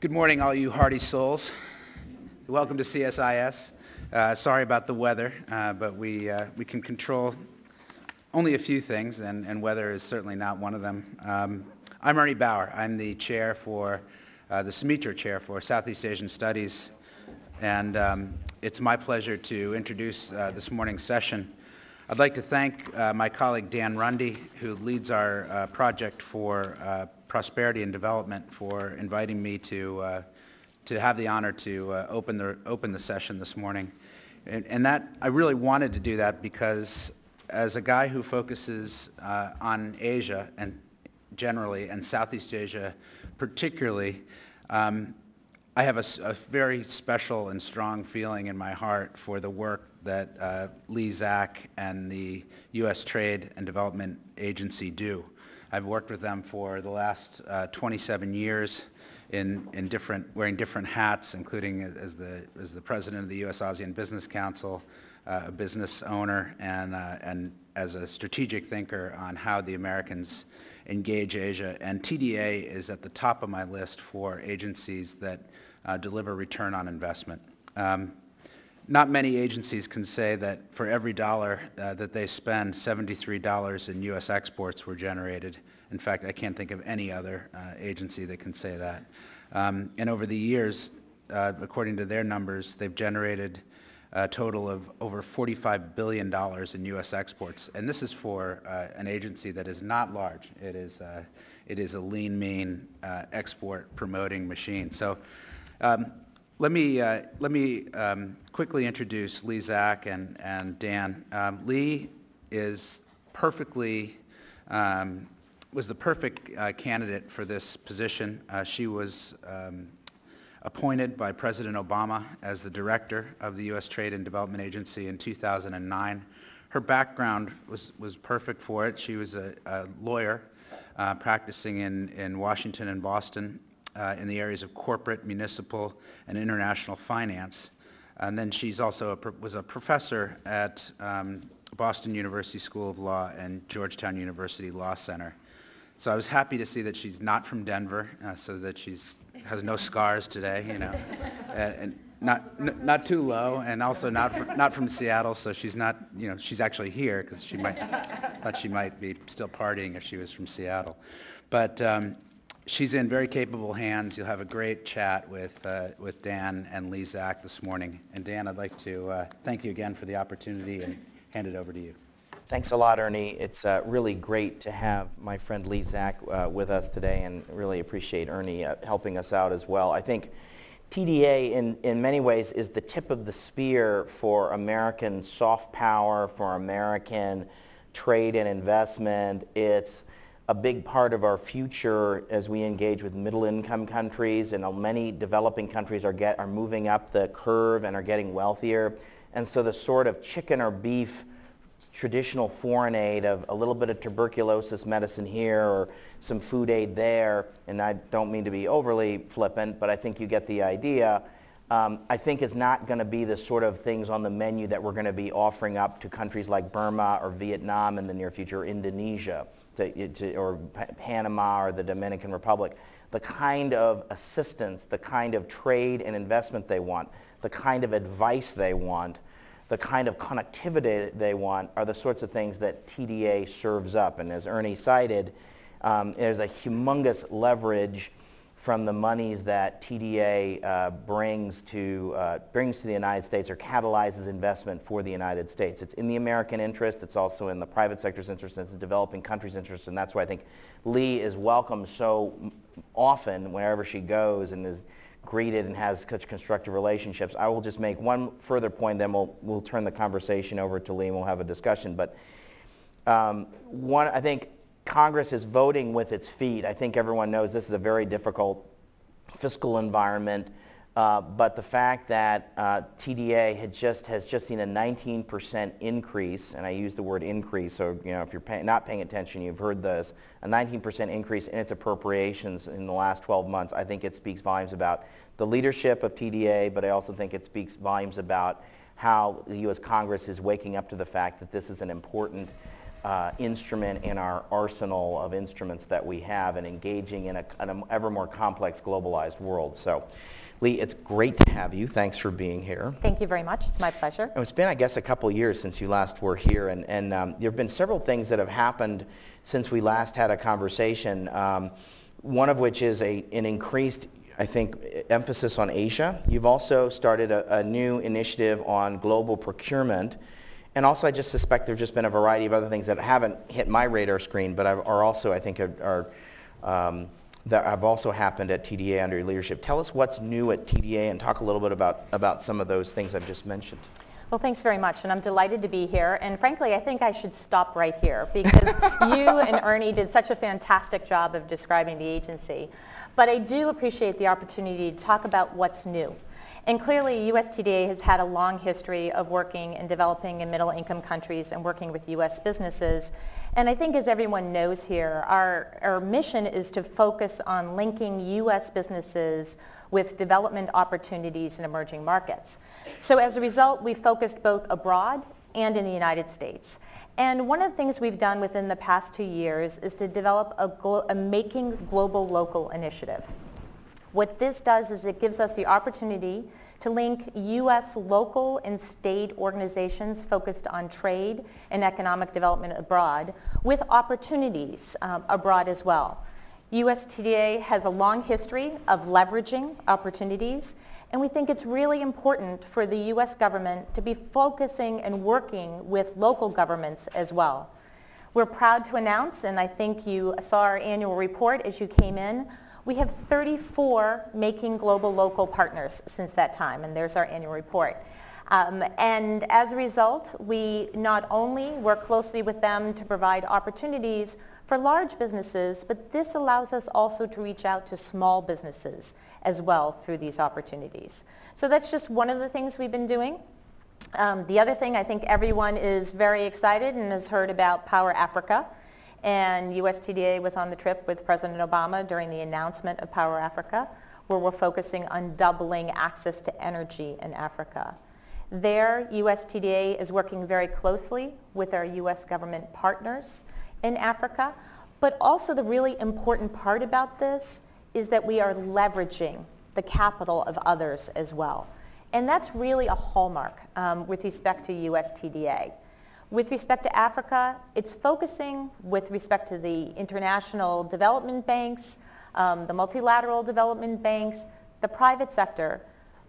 Good morning, all you hardy souls. Welcome to CSIS. Uh, sorry about the weather, uh, but we, uh, we can control only a few things, and, and weather is certainly not one of them. Um, I'm Ernie Bower. I'm the chair for, uh, the Sumitro chair for Southeast Asian Studies, and um, it's my pleasure to introduce uh, this morning's session. I'd like to thank uh, my colleague Dan Runde, who leads our project for prosperity and development, for inviting me to to have the honor to uh, open, the, open the session this morning. And, and, that, I really wanted to do that because as a guy who focuses uh, on Asia and generally and Southeast Asia particularly, um, I have a, a, very special and strong feeling in my heart for the work that uh, Lee Zak and the U.S. Trade and Development Agency do. I've worked with them for the last uh, 27 years in, in different, wearing different hats, including as the, as the president of the U.S. ASEAN Business Council, uh, a business owner, and, uh, and as a strategic thinker on how the Americans engage Asia. And TDA is at the top of my list for agencies that uh, deliver return on investment. Um, not many agencies can say that for every dollar uh, that they spend, $73 in U.S. exports were generated. In fact, I can't think of any other uh, agency that can say that. Um, and over the years, uh, according to their numbers, they've generated a total of over $45 billion in U.S. exports. And this is for uh, an agency that is not large. It is, uh, it is a lean, mean uh, export promoting machine. So um, let me, uh, let me um, quickly introduce Lee Zak and, and Dan. Um, Lee is perfectly um, was the perfect uh, candidate for this position. Uh, she was um, appointed by President Obama as the director of the U.S. Trade and Development Agency in 2009. Her background was, was perfect for it. She was a, a lawyer uh, practicing in, in Washington and Boston uh, in the areas of corporate, municipal, and international finance. And then she's also a, was a professor at um, Boston University School of Law and Georgetown University Law Center. So I was happy to see that she's not from Denver, uh, so that she's has no scars today, you know, and, and not n- not too low, and also not from, not from Seattle, so she's not, you know, she's actually here because she might thought she might be still partying if she was from Seattle, but. Um, she's in very capable hands. You'll have a great chat with, uh, with Dan and Lee Zak this morning. And Dan, I'd like to uh, thank you again for the opportunity and hand it over to you. Thanks a lot, Ernie. It's uh, really great to have my friend Lee Zak uh, with us today and really appreciate Ernie uh, helping us out as well. I think TDA in, in many ways is the tip of the spear for American soft power, for American trade and investment. It's a big part of our future as we engage with middle income countries and many developing countries are, get, are moving up the curve and are getting wealthier. And so the sort of chicken or beef traditional foreign aid of a little bit of tuberculosis medicine here or some food aid there, and I don't mean to be overly flippant, but I think you get the idea, um, I think is not going to be the sort of things on the menu that we're going to be offering up to countries like Burma or Vietnam in the near future, Indonesia, to, to, or Panama or the Dominican Republic. The kind of assistance, the kind of trade and investment they want, the kind of advice they want, the kind of connectivity they want are the sorts of things that TDA serves up. And as Ernie cited, um, there's a humongous leverage from the monies that TDA uh, brings to uh, brings to the United States or catalyzes investment for the United States. It's in the American interest. It's also in the private sector's interest. It's in developing countries' interest, and that's why I think Lee is welcome so often wherever she goes and is greeted and has such constructive relationships. I will just make one further point, then we'll, we'll turn the conversation over to Lee and we'll have a discussion. But um, one, I think Congress is voting with its feet. I think everyone knows this is a very difficult fiscal environment. Uh, but the fact that uh, TDA had just, has just seen a 19% increase, and I use the word increase, so you know, if you're pay, not paying attention, you've heard this, a 19% increase in its appropriations in the last 12 months, I think it speaks volumes about the leadership of TDA, but I also think it speaks volumes about how the U.S. Congress is waking up to the fact that this is an important uh, instrument in our arsenal of instruments that we have and engaging in a, in a ever more complex globalized world. So Lee, it's great to have you. Thanks for being here. Thank you very much. It's my pleasure. It's been, I guess, a couple years since you last were here, and, and um, there have been several things that have happened since we last had a conversation, um, one of which is a, an increased, I think, emphasis on Asia. You've also started a, a new initiative on global procurement, and also I just suspect there's just been a variety of other things that haven't hit my radar screen, but are also, I think, are, um, that have also happened at TDA under your leadership. Tell us what's new at TDA and talk a little bit about, about some of those things I've just mentioned. Well, thanks very much, and I'm delighted to be here. And frankly, I think I should stop right here because you and Ernie did such a fantastic job of describing the agency. But I do appreciate the opportunity to talk about what's new. And clearly, USTDA has had a long history of working and developing in middle-income countries and working with U.S. businesses. And I think as everyone knows here, our, our mission is to focus on linking U.S. businesses with development opportunities in emerging markets. So as a result, we focused both abroad and in the United States. And one of the things we've done within the past two years is to develop a, a Making Global Local initiative. What this does is it gives us the opportunity to link U.S. local and state organizations focused on trade and economic development abroad with opportunities um, abroad as well. USTDA has a long history of leveraging opportunities and we think it's really important for the U.S. government to be focusing and working with local governments as well. We're proud to announce, and I think you saw our annual report as you came in, we have 34 Making Global Local partners since that time, and there's our annual report. Um, and as a result, we not only work closely with them to provide opportunities for large businesses, but this allows us also to reach out to small businesses as well through these opportunities. So that's just one of the things we've been doing. Um, the other thing, I think everyone is very excited and has heard about Power Africa. And USTDA was on the trip with President Obama during the announcement of Power Africa, where we're focusing on doubling access to energy in Africa. There, USTDA is working very closely with our U.S. government partners in Africa. But also the really important part about this is that we are leveraging the capital of others as well. And that's really a hallmark um, with respect to USTDA. With respect to Africa, it's focusing with respect to the international development banks, um, the multilateral development banks, the private sector.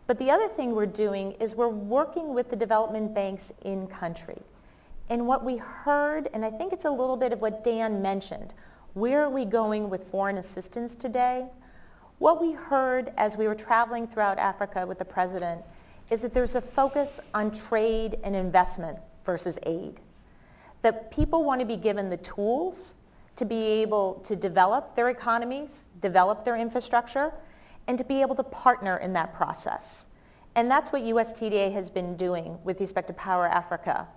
But the other thing we're doing is we're working with the development banks in country. And what we heard, and I think it's a little bit of what Dan mentioned, where are we going with foreign assistance today? What we heard as we were traveling throughout Africa with the president is that there's a focus on trade and investment versus aid. That people want to be given the tools to be able to develop their economies, develop their infrastructure, and to be able to partner in that process. And that's what USTDA has been doing with respect to Power Africa.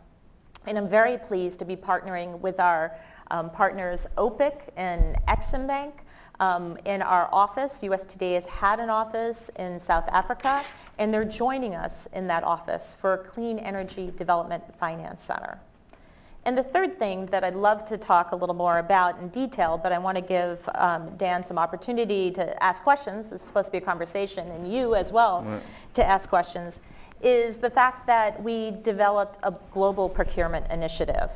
And I'm very pleased to be partnering with our um, partners OPIC and Exim Bank um, in our office. USTDA has had an office in South Africa, and they're joining us in that office for Clean Energy Development Finance Center. And the third thing that I'd love to talk a little more about in detail, but I want to give um, Dan some opportunity to ask questions. It's supposed to be a conversation, and you as well right. to ask questions, is the fact that we developed a global procurement initiative.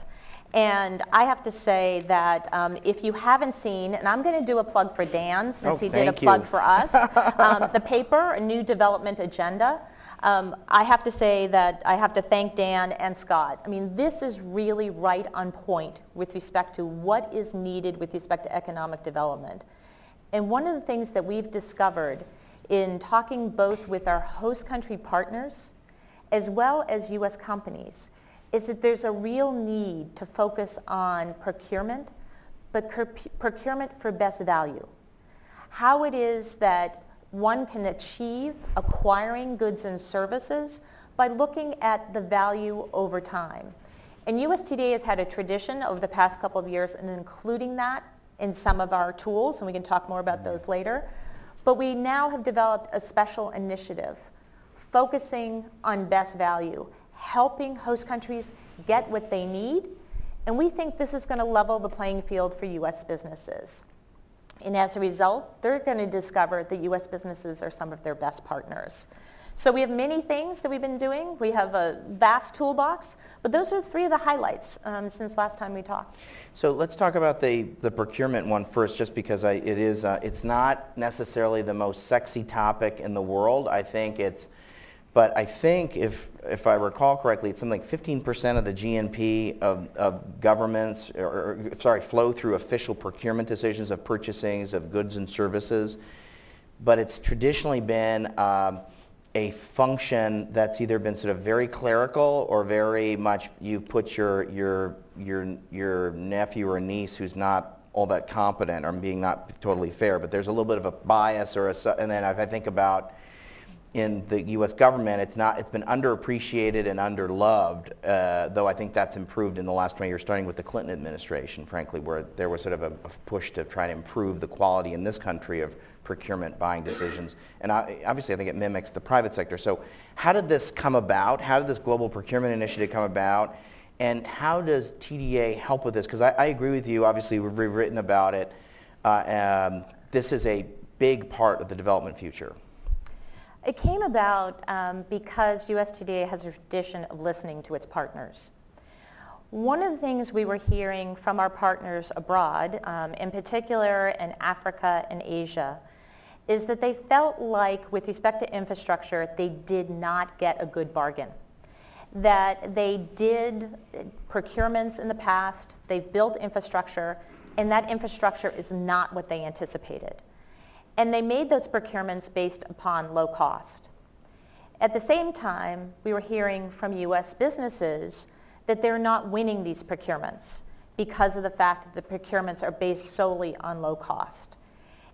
And I have to say that um, if you haven't seen, and I'm going to do a plug for Dan since oh, he did a plug for us, um, the paper, A New Development Agenda, um, I have to say that I have to thank Dan and Scott. I mean, this is really right on point with respect to what is needed with respect to economic development. And one of the things that we've discovered in talking both with our host country partners as well as U.S. companies is that there's a real need to focus on procurement, but procurement for best value. How it is that one can achieve acquiring goods and services by looking at the value over time. And USTDA has had a tradition over the past couple of years in including that in some of our tools, and we can talk more about mm-hmm. those later. But we now have developed a special initiative focusing on best value helping host countries get what they need And we think this is going to level the playing field for U.S. businesses. And as a result, they're going to discover that U.S. businesses are some of their best partners. So we have many things that we've been doing. We have a vast toolbox, but those are three of the highlights um, since last time we talked. So let's talk about the, the procurement one first, just because I, it is, uh, it's not necessarily the most sexy topic in the world. I think it's, but I think if, if I recall correctly, it's something like 15% of the GNP of, of governments, or, or, sorry, flow through official procurement decisions of purchasings of goods and services. But it's traditionally been um, a function that's either been sort of very clerical or very much you put your, your, your, your nephew or niece who's not all that competent or being not totally fair, but there's a little bit of a bias or a, and then if I think about in the U.S. government, it's not, it's been underappreciated and underloved, uh, though I think that's improved in the last 20 years, starting with the Clinton administration, frankly, where there was sort of a, a push to try to improve the quality in this country of procurement buying decisions. And I, obviously, I think it mimics the private sector. So how did this come about? How did this global procurement initiative come about? And how does TDA help with this? Because I, I, agree with you. Obviously, we've written about it. Uh, um, this is a big part of the development future. It came about um, because USTDA has a tradition of listening to its partners. One of the things we were hearing from our partners abroad, um, in particular in Africa and Asia, is that they felt like with respect to infrastructure, they did not get a good bargain. That they did procurements in the past, they've built infrastructure, and that infrastructure is not what they anticipated. And they made those procurements based upon low cost. At the same time, we were hearing from U.S. businesses that they're not winning these procurements because of the fact that the procurements are based solely on low cost.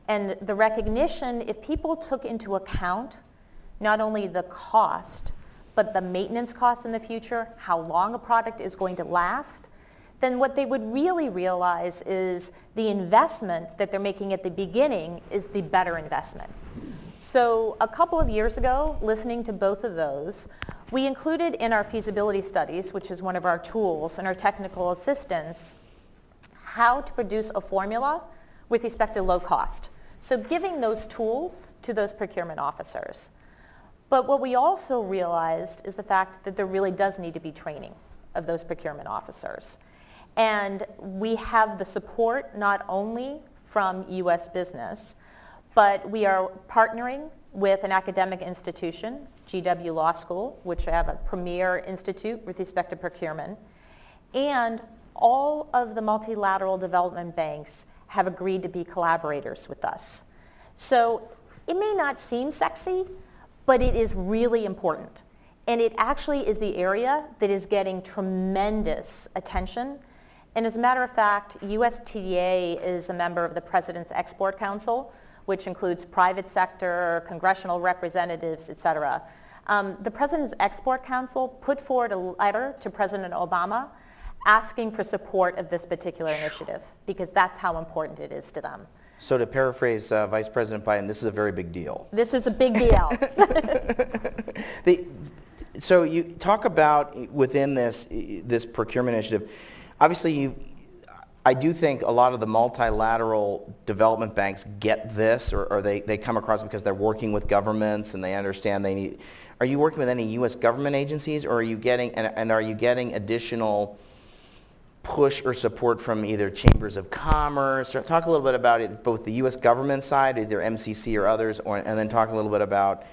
And the recognition, if people took into account not only the cost, but the maintenance costs in the future, how long a product is going to last, then what they would really realize is the investment that they're making at the beginning is the better investment. So a couple of years ago, listening to both of those, we included in our feasibility studies, which is one of our tools, and our technical assistance, how to produce a formula with respect to low cost. So giving those tools to those procurement officers. But what we also realized is the fact that there really does need to be training of those procurement officers. And we have the support not only from U.S. business, but we are partnering with an academic institution, GW Law School, which have a premier institute with respect to procurement, and all of the multilateral development banks have agreed to be collaborators with us. So it may not seem sexy, but it is really important. And it actually is the area that is getting tremendous attention. And as a matter of fact, USTDA is a member of the President's Export Council, which includes private sector, congressional representatives, et cetera. Um, the President's Export Council put forward a letter to President Obama asking for support of this particular initiative because that's how important it is to them. So to paraphrase uh, Vice President Biden, this is a very big deal. This is a big deal. the, so you talk about within this, this procurement initiative, obviously you, I do think a lot of the multilateral development banks get this or, or they, they come across because they're working with governments and they understand they need, are you working with any U.S. government agencies or are you getting, and, and are you getting additional push or support from either chambers of commerce, talk a little bit about it, both the U.S. government side, either MCC or others, or, and then talk a little bit about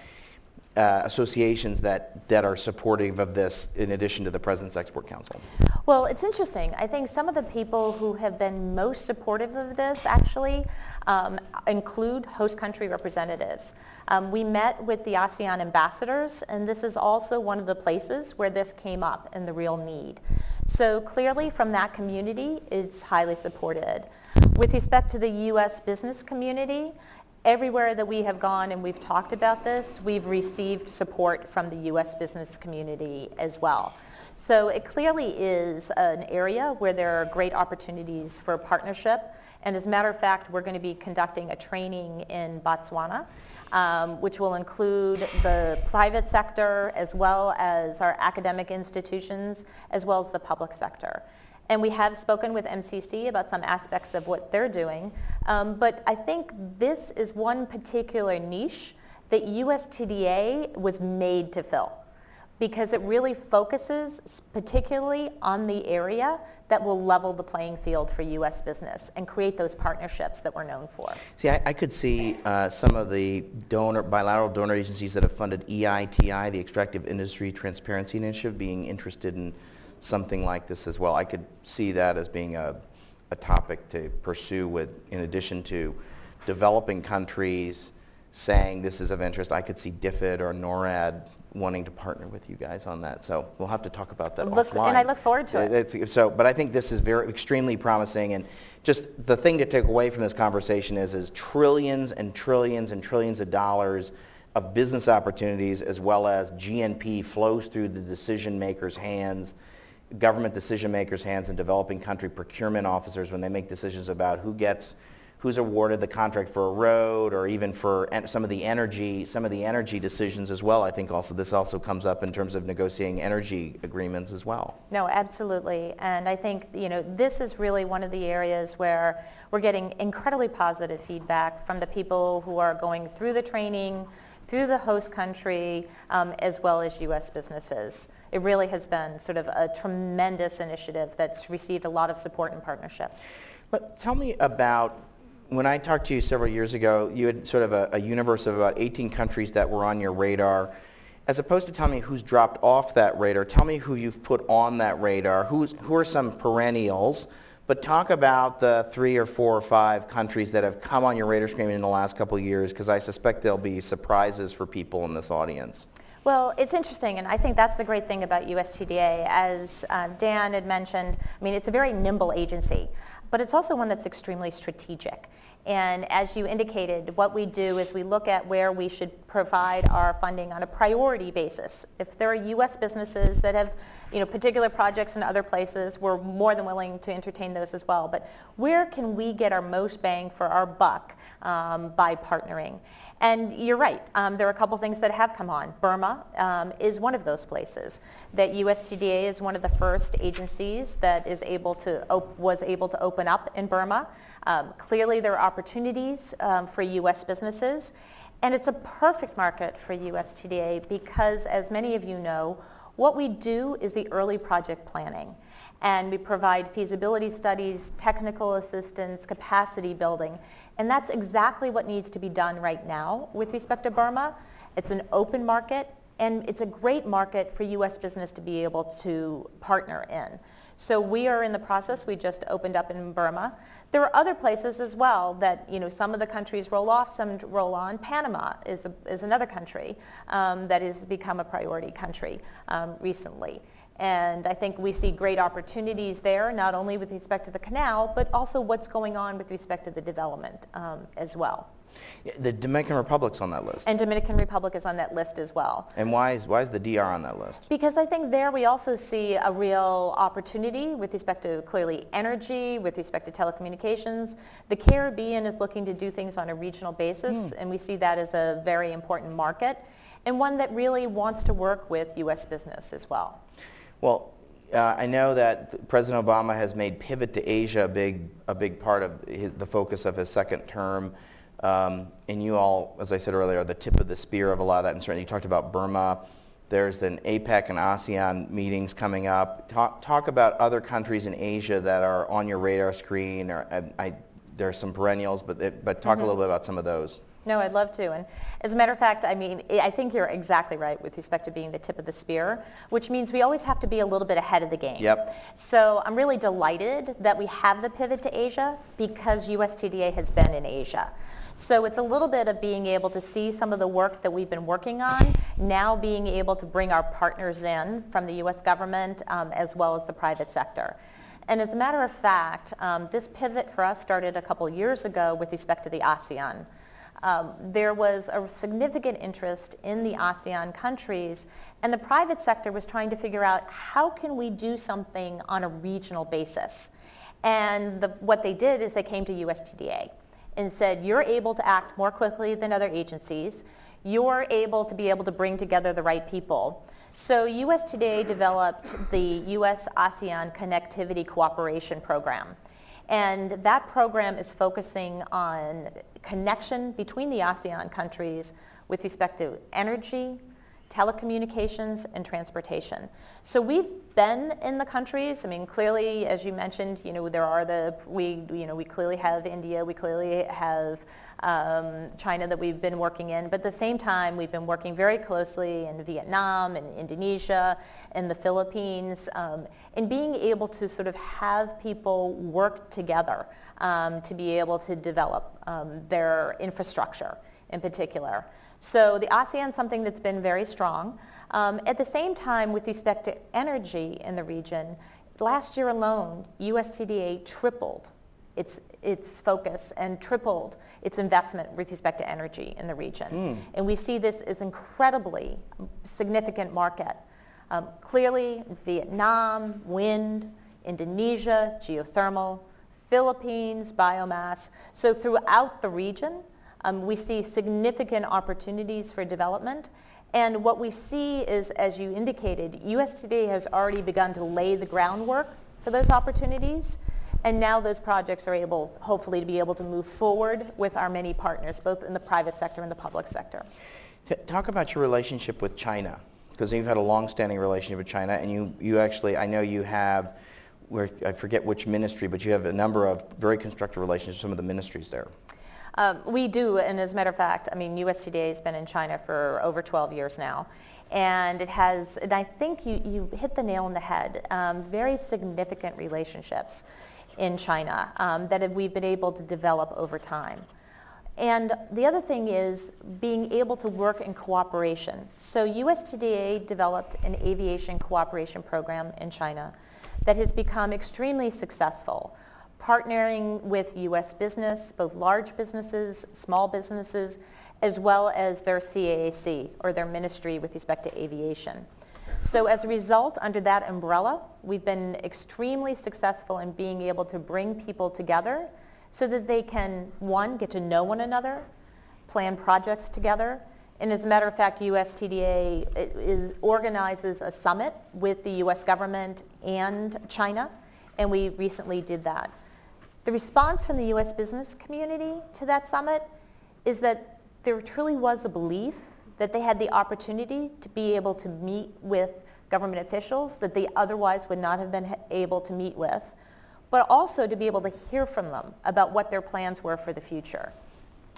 uh, associations that, that are supportive of this in addition to the President's Export Council? Well, it's interesting. I think some of the people who have been most supportive of this actually um, include host country representatives. Um, we met with the ASEAN ambassadors, and this is also one of the places where this came up and the real need. So clearly from that community, it's highly supported. With respect to the U.S. business community, everywhere that we have gone and we've talked about this, we've received support from the U.S. business community as well. So it clearly is an area where there are great opportunities for partnership. And as a matter of fact, we're going to be conducting a training in Botswana, um, which will include the private sector as well as our academic institutions, as well as the public sector. And we have spoken with MCC about some aspects of what they're doing. Um, but I think this is one particular niche that USTDA was made to fill because it really focuses particularly on the area that will level the playing field for U.S. business and create those partnerships that we're known for. See, I, I could see uh, some of the donor, bilateral donor agencies that have funded EITI, the Extractive Industry Transparency Initiative, being interested in something like this as well. I could see that as being a, a topic to pursue with, in addition to developing countries saying this is of interest. I could see DFID or NORAD wanting to partner with you guys on that. So we'll have to talk about that look, offline. And I look forward to it. It's, so, but I think this is very extremely promising. And just the thing to take away from this conversation is, is trillions and trillions and trillions of dollars of business opportunities as well as GNP flows through the decision makers' hands, government decision makers' hands and developing country procurement officers when they make decisions about who gets who's awarded the contract for a road or even for some of the energy, some of the energy decisions as well. I think also this also comes up in terms of negotiating energy agreements as well. No, absolutely. And I think, you know, this is really one of the areas where we're getting incredibly positive feedback from the people who are going through the training, through the host country, um, as well as U.S. businesses. It really has been sort of a tremendous initiative that's received a lot of support and partnership. But tell me about when I talked to you several years ago, you had sort of a, a, universe of about 18 countries that were on your radar. As opposed to tell me who's dropped off that radar, tell me who you've put on that radar, who's, who are some perennials, but talk about the three or four or five countries that have come on your radar screen in the last couple of years, because I suspect there'll be surprises for people in this audience. Well, it's interesting, and I think that's the great thing about USTDA. As uh, Dan had mentioned, I mean, it's a very nimble agency, but it's also one that's extremely strategic. And as you indicated, what we do is we look at where we should provide our funding on a priority basis. If there are U.S. businesses that have you know, particular projects in other places, we're more than willing to entertain those as well. But where can we get our most bang for our buck um, by partnering? And you're right, um, there are a couple things that have come on. Burma um, is one of those places. That USTDA is one of the first agencies that is able to was able to open up in Burma. Um, clearly there are opportunities um, for U.S. businesses. And it's a perfect market for USTDA because, as many of you know, what we do is the early project planning. And we provide feasibility studies, technical assistance, capacity building. And that's exactly what needs to be done right now with respect to Burma. It's an open market, and it's a great market for U.S. business to be able to partner in. So we are in the process. We just opened up in Burma. There are other places as well that, you know, some of the countries roll off, some roll on. Panama is, a, is another country um, that has become a priority country um, recently. And I think we see great opportunities there, not only with respect to the canal, but also what's going on with respect to the development um, as well. The Dominican Republic's on that list. And Dominican Republic is on that list as well. And why is, why is the DR on that list? Because I think there we also see a real opportunity with respect to clearly energy, with respect to telecommunications. The Caribbean is looking to do things on a regional basis, mm. and we see that as a very important market, and one that really wants to work with U.S. business as well. Well, uh, I know that President Obama has made pivot to Asia a big, a big part of his, the focus of his second term. Um, and you all, as I said earlier, are the tip of the spear of a lot of that. And certainly you talked about Burma. There's an APEC and ASEAN meetings coming up. Talk, talk about other countries in Asia that are on your radar screen. Or I, I, there are some perennials, but, it, but talk mm-hmm. a little bit about some of those. No, I'd love to. And as a matter of fact, I mean, I think you're exactly right with respect to being the tip of the spear, which means we always have to be a little bit ahead of the game. Yep. So I'm really delighted that we have the pivot to Asia because USTDA has been in Asia. So it's a little bit of being able to see some of the work that we've been working on, now being able to bring our partners in from the U.S. government um, as well as the private sector. And as a matter of fact, um, this pivot for us started a couple years ago with respect to the ASEAN. Um, there was a significant interest in the ASEAN countries, and the private sector was trying to figure out how can we do something on a regional basis. And the, what they did is they came to USTDA and said, you're able to act more quickly than other agencies. You're able to be able to bring together the right people. So USTDA developed the US ASEAN Connectivity Cooperation Program. And that program is focusing on connection between the ASEAN countries with respect to energy, telecommunications, and transportation. So we've been in the countries. I mean, clearly, as you mentioned, you know, there are the, we, you know, we clearly have India, we clearly have um, China that we've been working in, but at the same time, we've been working very closely in Vietnam and Indonesia and the Philippines, um, and being able to sort of have people work together um, to be able to develop um, their infrastructure in particular. So the ASEAN is something that's been very strong. Um, at the same time, with respect to energy in the region, last year alone, USTDA tripled its, its focus and tripled its investment with respect to energy in the region. Mm. And we see this as incredibly significant market. Um, clearly, Vietnam, wind, Indonesia, geothermal, Philippines, biomass. So throughout the region, um, we see significant opportunities for development. And what we see is, as you indicated, USTDA has already begun to lay the groundwork for those opportunities. And now those projects are able, hopefully, to be able to move forward with our many partners, both in the private sector and the public sector. talk about your relationship with China, because you've had a long-standing relationship with China, and you, you actually, I know you have, where, I forget which ministry, but you have a number of very constructive relationships with some of the ministries there. Um, we do, and as a matter of fact, I mean, USTDA has been in China for over 12 years now. And it has, and I think you, you hit the nail on the head, um, very significant relationships in China um, that we've been able to develop over time. And the other thing is being able to work in cooperation. So USTDA developed an aviation cooperation program in China that has become extremely successful partnering with U.S. business, both large businesses, small businesses, as well as their CAAC, or their ministry with respect to aviation. So as a result, under that umbrella, we've been extremely successful in being able to bring people together so that they can, one, get to know one another, plan projects together, and as a matter of fact, USTDA is, organizes a summit with the U.S. government and China, and we recently did that. The response from the U.S. business community to that summit is that there truly was a belief that they had the opportunity to be able to meet with government officials that they otherwise would not have been able to meet with, but also to be able to hear from them about what their plans were for the future.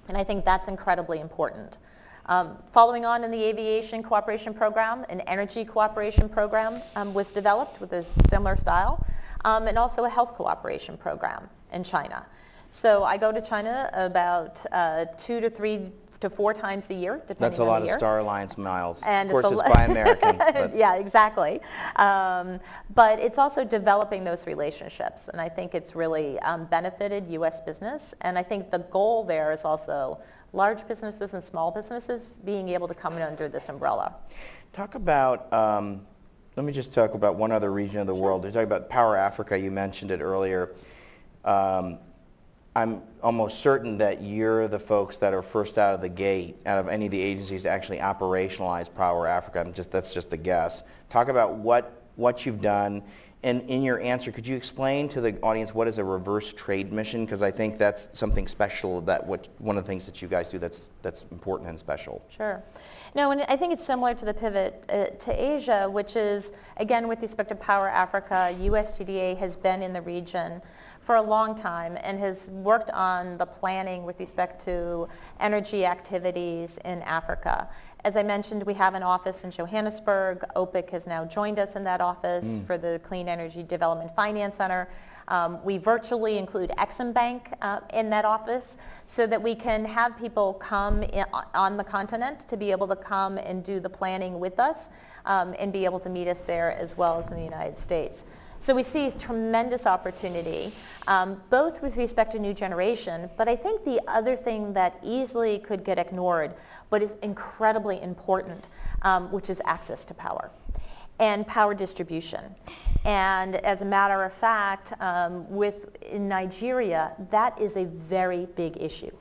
And I think that's incredibly important. Um, following on in the aviation cooperation program, an energy cooperation program um, was developed with a similar style, um, and also a health cooperation program in China. So I go to China about uh, two to three to four times a year, depending on. That's a lot of Star Alliance miles. And of course, it's, it's Buy American. Yeah, exactly. Um, but it's also developing those relationships, and I think it's really um, benefited U.S. business. And I think the goal there is also large businesses and small businesses being able to come in under this umbrella. Talk about um, let me just talk about one other region of the world. You talk about Power Africa. You mentioned it earlier. Um, I'm almost certain that you're the folks that are first out of the gate, out of any of the agencies to actually operationalize Power Africa. I'm just, that's just a guess. Talk about what, what you've done. And in your answer, could you explain to the audience what is a reverse trade mission? Because I think that's something special, that what, one of the things that you guys do that's, that's important and special. Sure. No, and I think it's similar to the pivot uh, to Asia, which is, again, with respect to Power Africa, USTDA has been in the region for a long time and has worked on the planning with respect to energy activities in Africa. As I mentioned, we have an office in Johannesburg. OPIC has now joined us in that office mm. for the Clean Energy Development Finance Center. Um, we virtually include Exim Bank uh, in that office so that we can have people come in, on the continent to be able to come and do the planning with us um, and be able to meet us there as well as in the United States. So we see tremendous opportunity, um, both with respect to new generation, but I think the other thing that easily could get ignored, but is incredibly important, um, which is access to power and power distribution. And as a matter of fact, um, with in Nigeria, that is a very big issue.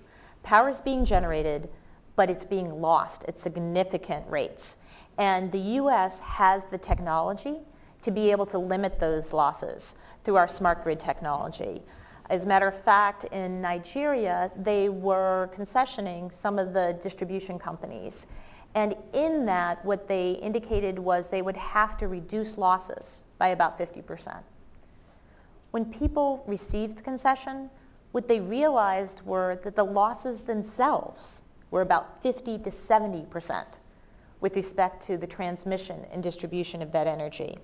Power is being generated, but it's being lost at significant rates. And the U.S. has the technology to be able to limit those losses through our smart grid technology. As a matter of fact, in Nigeria, they were concessioning some of the distribution companies. And in that, what they indicated was they would have to reduce losses by about 50%. When people received the concession, what they realized were that the losses themselves were about 50 to 70% with respect to the transmission and distribution of that energy.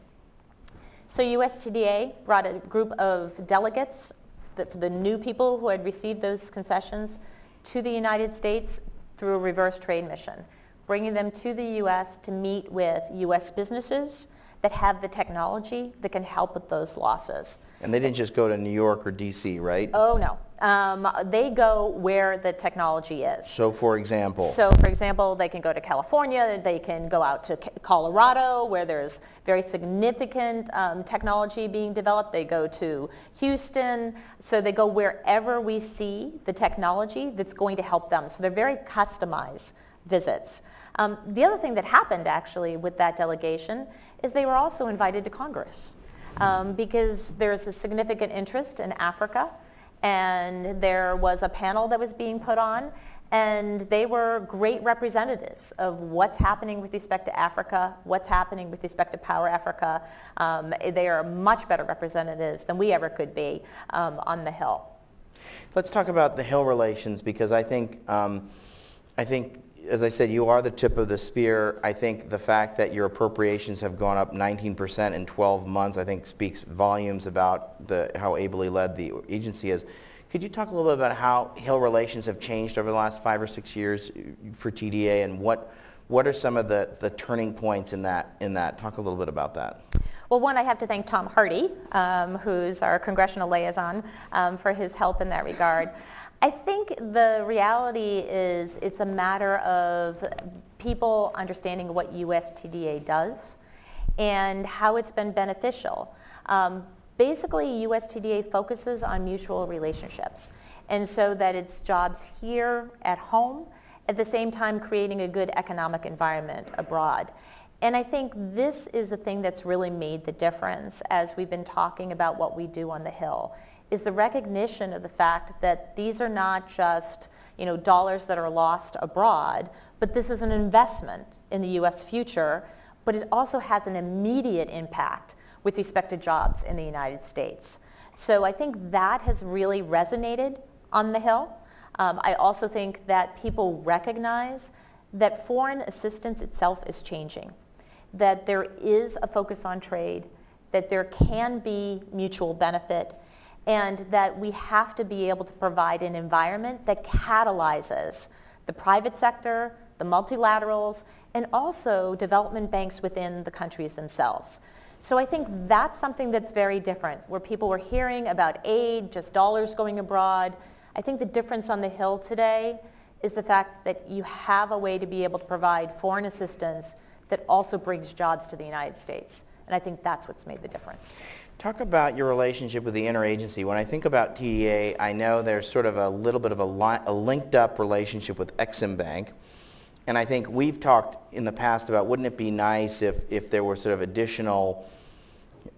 So USTDA brought a group of delegates, the, the new people who had received those concessions, to the United States through a reverse trade mission, bringing them to the U.S. to meet with U.S. businesses that have the technology that can help with those losses. And they didn't just go to New York or D.C., right? Oh, no. Um, they go where the technology is. So for example? So for example, they can go to California, they can go out to Colorado where there's very significant um, technology being developed. They go to Houston. So they go wherever we see the technology that's going to help them. So they're very customized visits. Um, the other thing that happened actually with that delegation is they were also invited to Congress um, because there's a significant interest in Africa and there was a panel that was being put on and they were great representatives of what's happening with respect to Africa, what's happening with respect to Power Africa. Um, they are much better representatives than we ever could be um, on the Hill. Let's talk about the Hill relations because I think, um, I think as I said, you are the tip of the spear. I think the fact that your appropriations have gone up 19% in 12 months, I think speaks volumes about the, how ably led the agency is. Could you talk a little bit about how Hill relations have changed over the last five or six years for TDA and what, what are some of the, the turning points in that, in that? Talk a little bit about that. Well, one, I have to thank Tom Hardy, um, who's our congressional liaison, um, for his help in that regard. I think the reality is it's a matter of people understanding what USTDA does and how it's been beneficial. Um, basically, USTDA focuses on mutual relationships and so that it's jobs here at home at the same time creating a good economic environment abroad. And I think this is the thing that's really made the difference as we've been talking about what we do on the Hill is the recognition of the fact that these are not just you know, dollars that are lost abroad, but this is an investment in the U.S. future, but it also has an immediate impact with respect to jobs in the United States. So I think that has really resonated on the Hill. Um, I also think that people recognize that foreign assistance itself is changing, that there is a focus on trade, that there can be mutual benefit, and that we have to be able to provide an environment that catalyzes the private sector, the multilaterals, and also development banks within the countries themselves. So I think that's something that's very different, where people were hearing about aid, just dollars going abroad. I think the difference on the Hill today is the fact that you have a way to be able to provide foreign assistance that also brings jobs to the United States. And I think that's what's made the difference. Talk about your relationship with the interagency. When I think about TDA, I know there's sort of a little bit of a, li- a linked up relationship with Exim Bank. And I think we've talked in the past about wouldn't it be nice if, if there were sort of additional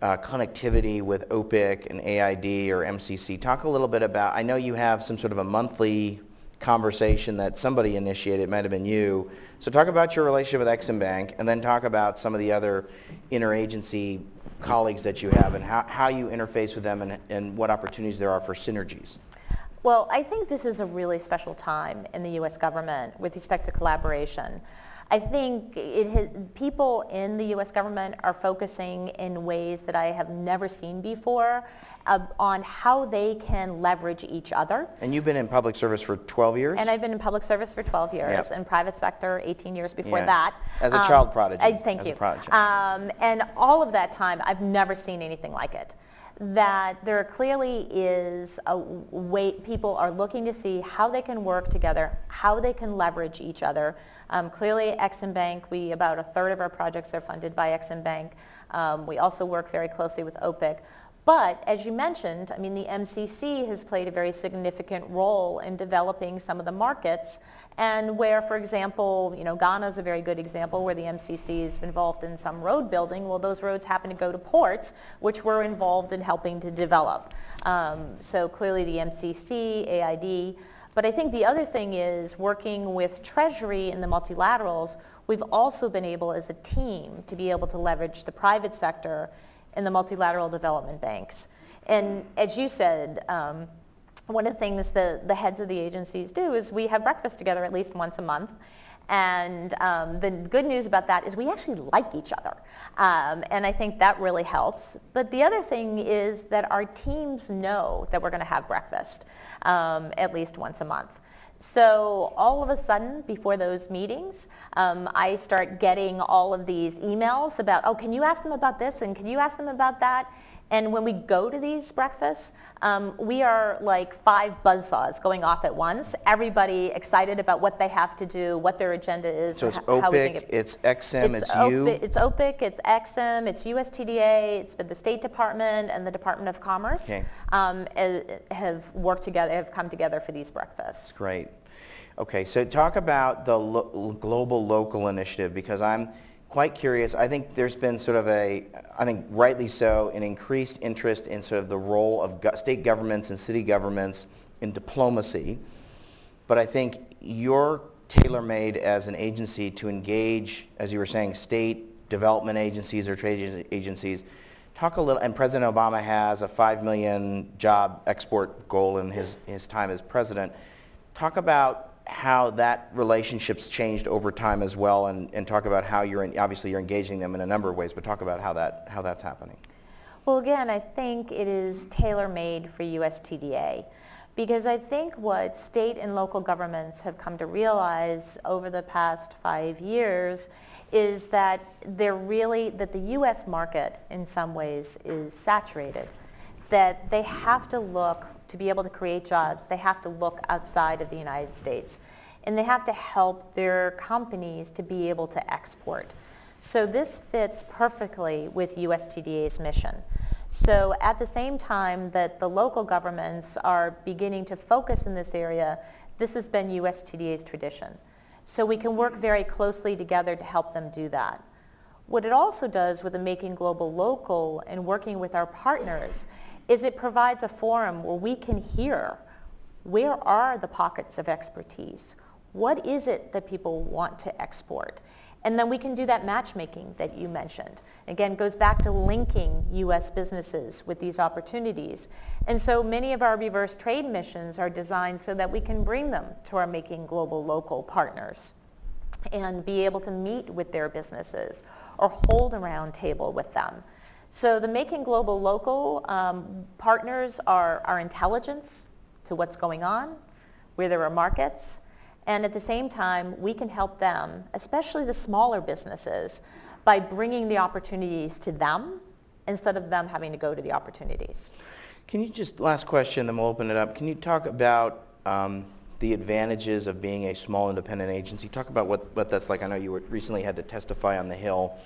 uh, connectivity with OPIC and AID or MCC. Talk a little bit about, I know you have some sort of a monthly conversation that somebody initiated, it might have been you. So talk about your relationship with Exim Bank and then talk about some of the other interagency colleagues that you have and how, how you interface with them and, and what opportunities there are for synergies? Well, I think this is a really special time in the U.S. government with respect to collaboration. I think it has, people in the U.S. government are focusing in ways that I have never seen before uh, on how they can leverage each other. And you've been in public service for 12 years? And I've been in public service for 12 years, yep. and private sector 18 years before yeah. that. As a um, child prodigy. I, thank As you. A um, and all of that time, I've never seen anything like it that there clearly is a way people are looking to see how they can work together, how they can leverage each other. Um, clearly, Exim Bank, we about a third of our projects are funded by Exim Bank. Um, we also work very closely with OPIC. But as you mentioned, I mean, the MCC has played a very significant role in developing some of the markets and where, for example, you know, Ghana is a very good example where the MCC is involved in some road building. Well, those roads happen to go to ports, which we're involved in helping to develop. Um, so clearly the MCC, AID, but I think the other thing is working with Treasury and the multilaterals, we've also been able as a team to be able to leverage the private sector and the multilateral development banks. And as you said, um, one of the things that the heads of the agencies do is we have breakfast together at least once a month. And um, the good news about that is we actually like each other. Um, and I think that really helps. But the other thing is that our teams know that we're going to have breakfast um, at least once a month. So all of a sudden, before those meetings, um, I start getting all of these emails about, oh, can you ask them about this and can you ask them about that? And when we go to these breakfasts, um, we are like five buzzsaws going off at once. Everybody excited about what they have to do, what their agenda is. So it's how we think OPIC, it- it's EXIM, it's you? It's OPIC, it's EXIM, it's USTDA, it's been the State Department and the Department of Commerce Okay. um, have worked together, have come together for these breakfasts. Great. Okay, so talk about the lo- global local initiative because I'm quite curious. I think there's been sort of a, I think rightly so, an increased interest in sort of the role of go- state governments and city governments in diplomacy. But I think you're tailor-made as an agency to engage, as you were saying, state development agencies or trade agencies. Talk a little, and President Obama has a 5 million job export goal in his, his time as president. Talk about how that relationship's changed over time as well and, and talk about how you're, in, obviously you're engaging them in a number of ways, but talk about how, that, how that's happening. Well, again, I think it is tailor-made for USTDA because I think what state and local governments have come to realize over the past five years is that they're really, that the U.S. market in some ways is saturated, that they have to look, to be able to create jobs, they have to look outside of the United States. And they have to help their companies to be able to export. So this fits perfectly with USTDA's mission. So at the same time that the local governments are beginning to focus in this area, this has been USTDA's tradition. So we can work very closely together to help them do that. What it also does with the Making Global Local and working with our partners is it provides a forum where we can hear where are the pockets of expertise? What is it that people want to export? And then we can do that matchmaking that you mentioned. Again, goes back to linking U.S. businesses with these opportunities. And so many of our reverse trade missions are designed so that we can bring them to our Making Global Local partners and be able to meet with their businesses or hold a round table with them. So the Making Global Local um, partners are our intelligence to what's going on, where there are markets, and at the same time, we can help them, especially the smaller businesses, by bringing the opportunities to them instead of them having to go to the opportunities. Can you just, last question, then we'll open it up. Can you talk about um, the advantages of being a small independent agency? Talk about what, what that's like. I know you recently had to testify on the Hill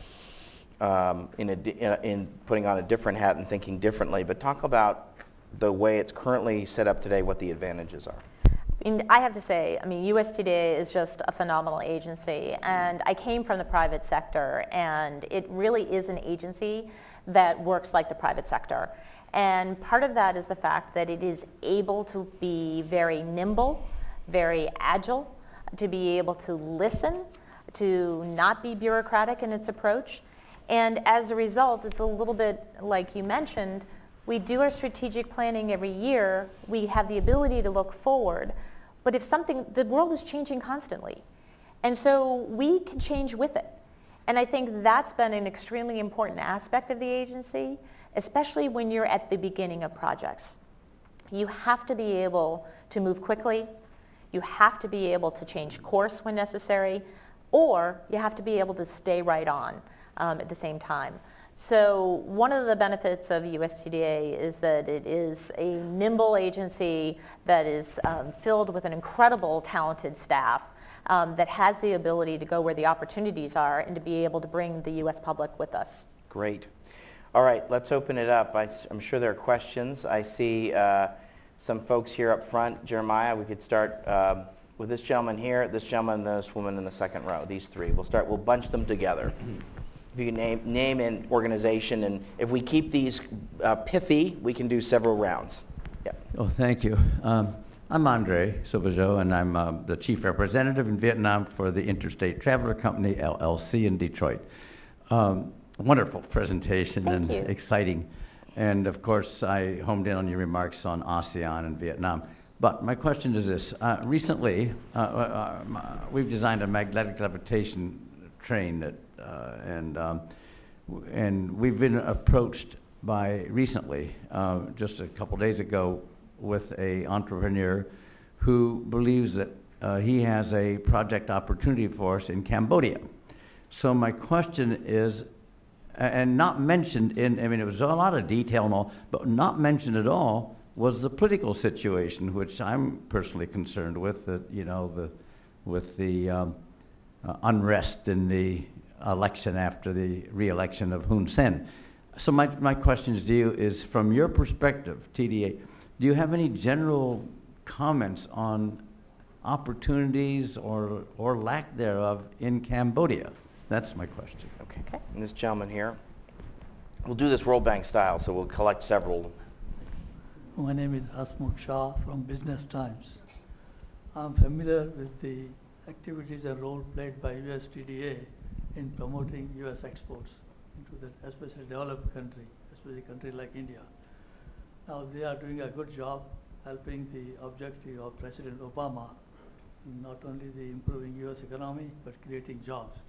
um, in, a, in putting on a different hat and thinking differently, but talk about the way it's currently set up today, what the advantages are. I I have to say, I mean, USTDA is just a phenomenal agency, and I came from the private sector, and it really is an agency that works like the private sector. And part of that is the fact that it is able to be very nimble, very agile, to be able to listen, to not be bureaucratic in its approach. And as a result, it's a little bit like you mentioned, we do our strategic planning every year. We have the ability to look forward. But if something, the world is changing constantly. And so we can change with it. And I think that's been an extremely important aspect of the agency, especially when you're at the beginning of projects. You have to be able to move quickly. You have to be able to change course when necessary, or you have to be able to stay right on um, at the same time. So one of the benefits of USTDA is that it is a nimble agency that is um, filled with an incredible talented staff um, that has the ability to go where the opportunities are and to be able to bring the U.S. public with us. Great. All right, let's open it up. I, am sure there are questions. I see uh, some folks here up front. Jeremiah, we could start um, with this gentleman here, this gentleman, and this woman in the second row, these three. We'll start, we'll bunch them together. If you name, name an organization, and if we keep these uh, pithy, we can do several rounds. Yeah. Oh, thank you. Um, I'm Andre Sauvageau, and I'm uh, the chief representative in Vietnam for the Interstate Traveler Company, LLC, in Detroit. Um, wonderful presentation Thank and you. exciting. And of course, I homed in on your remarks on ASEAN and Vietnam. But my question is this. Uh, recently, uh, uh, uh we've designed a magnetic levitation train that, uh, and, um, and we've been approached by recently, uh, just a couple days ago, with a entrepreneur who believes that he has a project opportunity for us in Cambodia. So my question is, and not mentioned in, I mean, it was a lot of detail and all, but not mentioned at all was the political situation, which I'm personally concerned with, that, you know, the, with the um, uh, unrest in the election after the re-election of Hun Sen. So my, my question to you is, from your perspective, TDA, do you have any general comments on opportunities or, or lack thereof in Cambodia? That's my question. Okay. okay. And this gentleman here. We'll do this World Bank style, so we'll collect several. My name is Hasmukh Shah from Business Times. I'm familiar with the activities and role played by USTDA in promoting US exports into the especially developed country, especially country like India. Now they are doing a good job helping the objective of President Obama, not only the improving US economy, but creating jobs.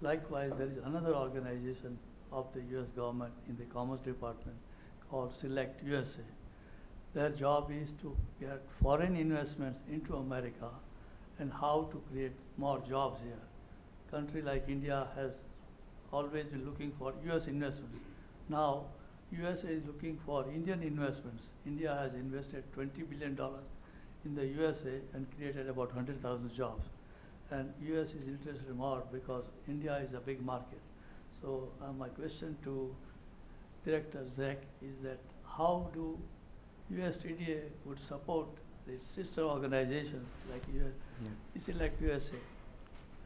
Likewise, there is another organization of the US government in the Commerce Department called Select USA. Their job is to get foreign investments into America and how to create more jobs here. Country like India has always been looking for US investments. Now, USA is looking for Indian investments. India has invested $20 billion in the USA and created about 100,000 jobs and US is interested more because India is a big market. So uh, my question to Director Zak is that how do USTDA would support its sister organizations like US, yeah. like USA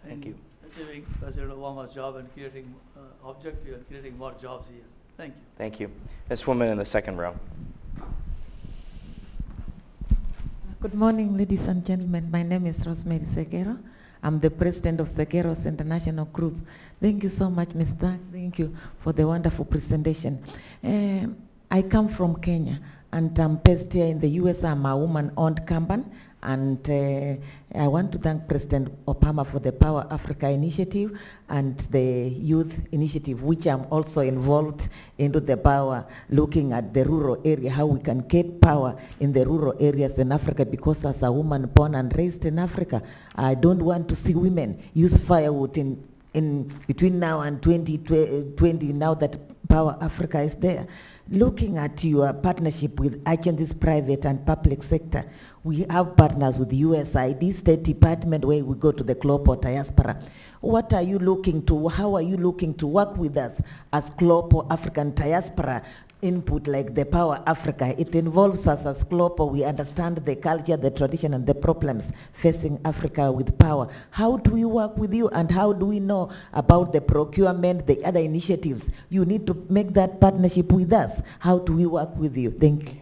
Thank you. Achieving President Obama's job and creating uh, objective and creating more jobs here. Thank you. Thank you. This woman in the second row. Good morning, ladies and gentlemen. My name is Rosemary Segera. I'm the president of Segeros International Group. Thank you so much, Mr. Thank you for the wonderful presentation. Uh, I come from Kenya and I'm based here in the US. I'm a woman-owned company and uh, I want to thank President Obama for the Power Africa initiative and the youth initiative, which I'm also involved into the power, looking at the rural area, how we can get power in the rural areas in Africa, because as a woman born and raised in Africa, I don't want to see women use firewood in, in between now and 2020, now that Power Africa is there. Looking at your partnership with agencies, private and public sector, we have partners with USAID, State Department, where we go to the global diaspora. What are you looking to, how are you looking to work with us as global African diaspora input like the Power Africa. It involves us as global. We understand the culture, the tradition, and the problems facing Africa with power. How do we work with you, and how do we know about the procurement, the other initiatives? You need to make that partnership with us. How do we work with you? Thank you.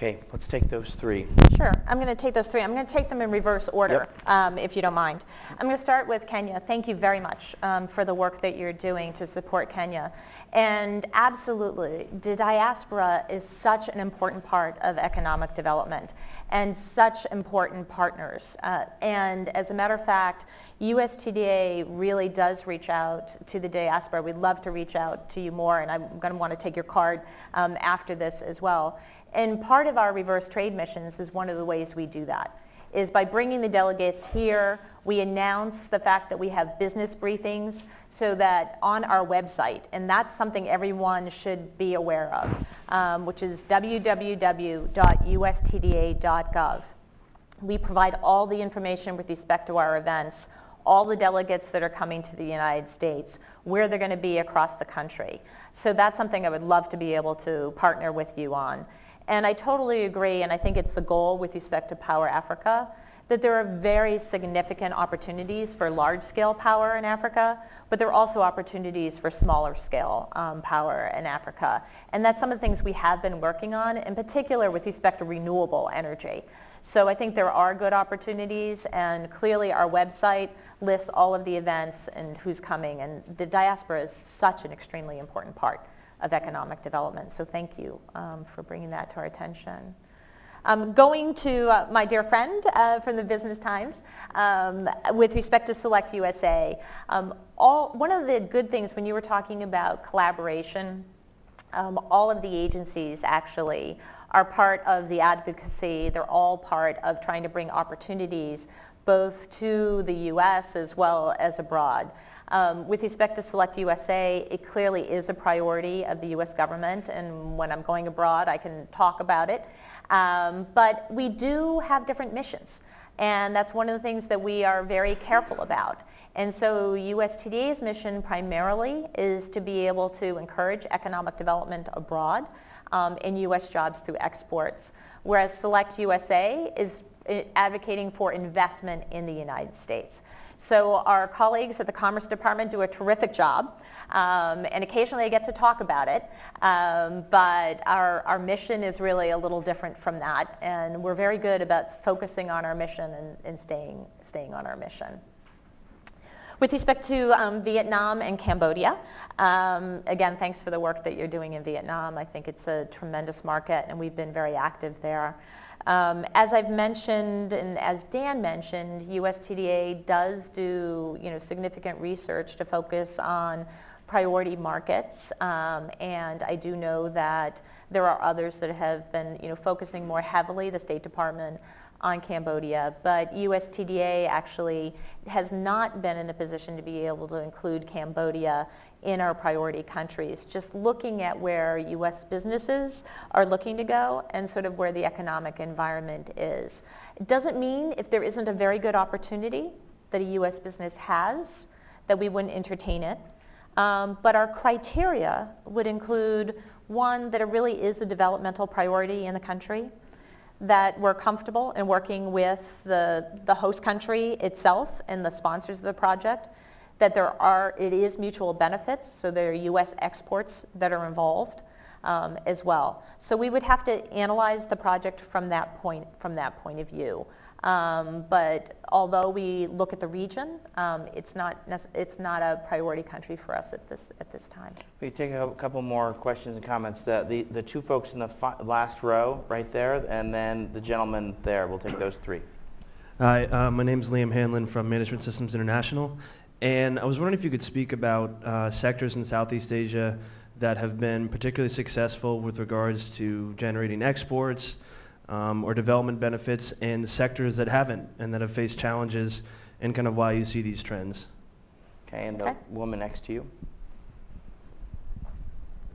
Okay, let's take those three. Sure. I'm going to take those three. I'm going to take them in reverse order, yep. um, if you don't mind. I'm going to start with Kenya. Thank you very much um, for the work that you're doing to support Kenya. And absolutely, the diaspora is such an important part of economic development and such important partners. Uh, and as a matter of fact, USTDA really does reach out to the diaspora. We'd love to reach out to you more, and I'm going to want to take your card um, after this as well. And part of our reverse trade missions is one of the ways we do that, is by bringing the delegates here, we announce the fact that we have business briefings so that on our website, and that's something everyone should be aware of, um, which is www.ustda.gov. We provide all the information with respect to our events all the delegates that are coming to the United States, where they're going to be across the country. So that's something I would love to be able to partner with you on. And I totally agree, and I think it's the goal with respect to Power Africa, that there are very significant opportunities for large-scale power in Africa, but there are also opportunities for smaller-scale um, power in Africa. And that's some of the things we have been working on, in particular with respect to renewable energy. So I think there are good opportunities, and clearly our website lists all of the events and who's coming, and the diaspora is such an extremely important part of economic development. So thank you um, for bringing that to our attention. Um, going to uh, my dear friend uh, from the Business Times, um, with respect to Select USA, um, all, one of the good things when you were talking about collaboration, um, all of the agencies actually are part of the advocacy. They're all part of trying to bring opportunities both to the U.S. as well as abroad. Um, with respect to Select USA, it clearly is a priority of the U.S. government, and when I'm going abroad, I can talk about it. Um, but we do have different missions, and that's one of the things that we are very careful about. And so USTDA's mission primarily is to be able to encourage economic development abroad um, and U.S. jobs through exports, whereas Select USA is uh, advocating for investment in the United States. So our colleagues at the Commerce Department do a terrific job. Um, and occasionally I get to talk about it. Um, but our, our mission is really a little different from that. And we're very good about focusing on our mission and, and staying, staying on our mission. With respect to um, Vietnam and Cambodia, um, again, thanks for the work that you're doing in Vietnam. I think it's a tremendous market and we've been very active there. Um, as I've mentioned and as Dan mentioned, USTDA does do you know, significant research to focus on priority markets um, and I do know that there are others that have been you know, focusing more heavily, the State Department, on Cambodia, but USTDA actually has not been in a position to be able to include Cambodia in our priority countries, just looking at where U.S. businesses are looking to go and sort of where the economic environment is. It doesn't mean if there isn't a very good opportunity that a U.S. business has that we wouldn't entertain it. Um, but our criteria would include one, that it really is a developmental priority in the country, that we're comfortable in working with the, the host country itself and the sponsors of the project, that there are, it is mutual benefits, so there are U.S. exports that are involved um, as well. So we would have to analyze the project from that point, from that point of view. Um, but although we look at the region, um, it's, not it's not a priority country for us at this, at this time. We take a couple more questions and comments. The, the, the two folks in the last row right there, and then the gentleman there. We'll take those three. Hi, uh, my name is Liam Hanlon from Management Systems International. And I was wondering if you could speak about uh, sectors in Southeast Asia that have been particularly successful with regards to generating exports, um, or development benefits and sectors that haven't and that have faced challenges and kind of why you see these trends. Okay, and Okay. the woman next to you.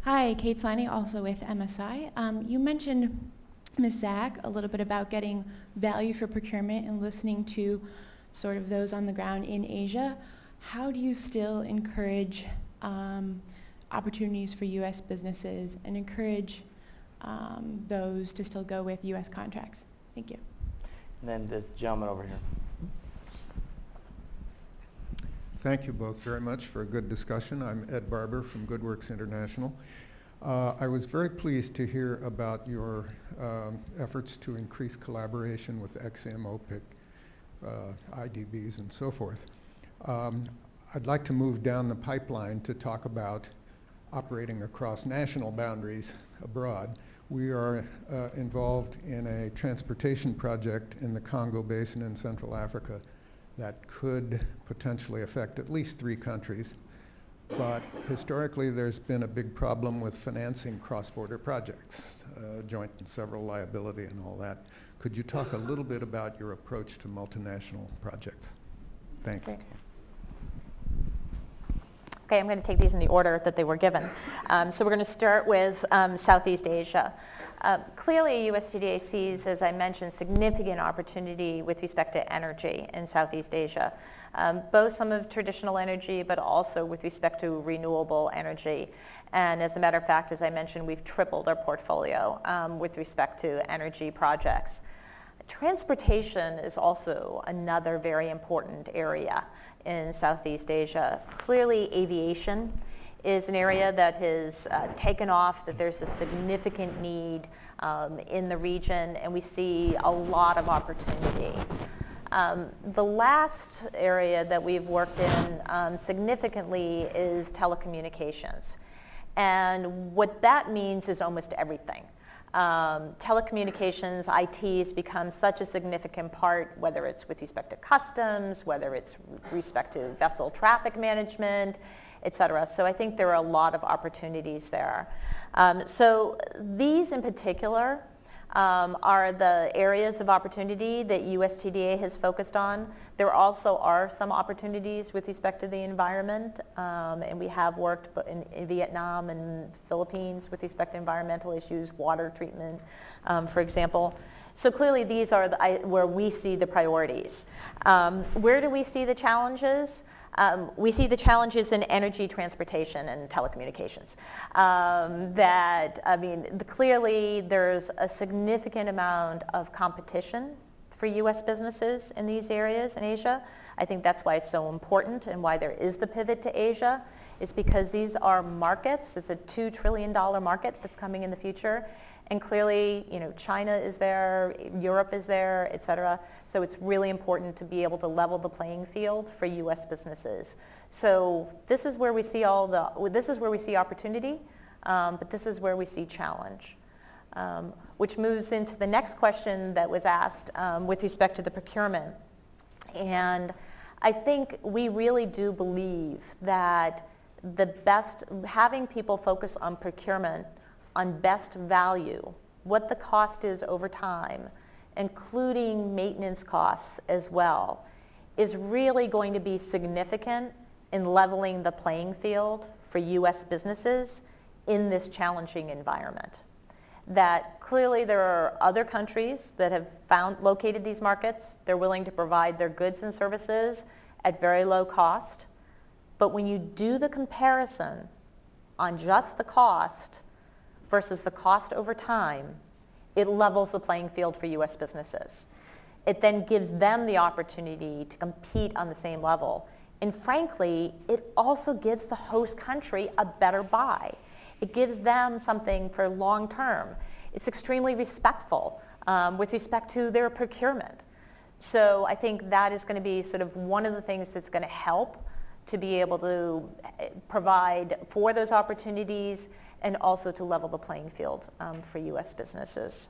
Hi, Kate Sliney, also with MSI. Um, you mentioned, Ms. Zak, a little bit about getting value for procurement and listening to sort of those on the ground in Asia. How do you still encourage um, opportunities for U.S. businesses and encourage um, those to still go with U.S. contracts. Thank you. And then the gentleman over here. Thank you both very much for a good discussion. I'm Ed Barber from GoodWorks International. Uh, I was very pleased to hear about your um, efforts to increase collaboration with EXIM, OPIC, uh, IDBs, and so forth. Um, I'd like to move down the pipeline to talk about operating across national boundaries abroad. We are uh, involved in a transportation project in the Congo Basin in Central Africa that could potentially affect at least three countries. But historically, there's been a big problem with financing cross-border projects, uh, joint and several liability and all that. Could you talk a little bit about your approach to multinational projects? Thanks. Okay. Okay, I'm going to take these in the order that they were given. Um, so we're going to start with um, Southeast Asia. Uh, clearly, USTDA sees, as I mentioned, significant opportunity with respect to energy in Southeast Asia, um, both some of traditional energy, but also with respect to renewable energy. And as a matter of fact, as I mentioned, we've tripled our portfolio um, with respect to energy projects. Transportation is also another very important area in Southeast Asia. Clearly, aviation is an area that has uh, taken off, that there's a significant need um, in the region, and we see a lot of opportunity. Um, the last area that we've worked in um, significantly is telecommunications. And what that means is almost everything. Um, telecommunications, IT has become such a significant part, whether it's with respect to customs, whether it's respect to vessel traffic management, et cetera. So I think there are a lot of opportunities there. Um, so these in particular um, are the areas of opportunity that USTDA has focused on. There also are some opportunities with respect to the environment, um, and we have worked in, in, Vietnam and Philippines with respect to environmental issues, water treatment, um, for example. So clearly these are the, I, where we see the priorities. Um, where do we see the challenges? Um, we see the challenges in energy, transportation, and telecommunications. Um, that, I mean, clearly there's a significant amount of competition for U.S. businesses in these areas in Asia. I think that's why it's so important and why there is the pivot to Asia. It's because these are markets. It's a $2 trillion market that's coming in the future. And clearly, you know, China is there, Europe is there, et cetera. So it's really important to be able to level the playing field for U.S. businesses. So this is where we see all the, this is where we see opportunity, um, but this is where we see challenge. Um, which moves into the next question that was asked um, with respect to the procurement. And I think we really do believe that the best, having people focus on procurement on best value, what the cost is over time, including maintenance costs as well, is really going to be significant in leveling the playing field for U.S. businesses in this challenging environment. That clearly there are other countries that have found, located these markets. They're willing to provide their goods and services at very low cost. But when you do the comparison on just the cost versus the cost over time, it levels the playing field for U.S. businesses. It then gives them the opportunity to compete on the same level. And frankly, it also gives the host country a better buy. It gives them something for long term. It's extremely respectful um, with respect to their procurement. So I think that is going to be sort of one of the things that's going to help to be able to eh, provide for those opportunities and also to level the playing field um, for U.S. businesses.